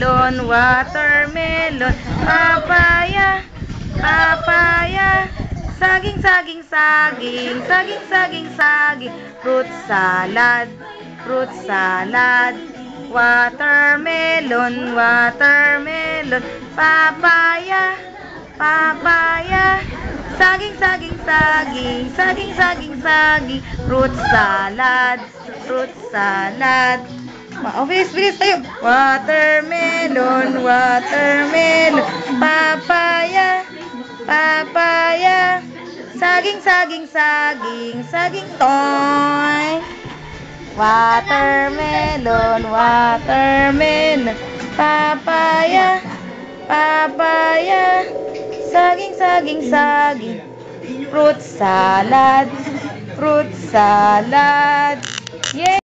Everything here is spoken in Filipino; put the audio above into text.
watermelon, watermelon, papaya, papaya, saging, saging, saging, saging, saging, saging, fruit salad, fruit salad, watermelon, watermelon, papaya, papaya, saging, saging, saging, saging, saging, saging, fruit salad, fruit salad. Oh, bilis, bilis tayo. Watermelon, watermelon, papaya, papaya, saging, saging, saging, saging, toy. Watermelon, watermelon, papaya, papaya, saging, saging, saging, fruit salad, fruit salad.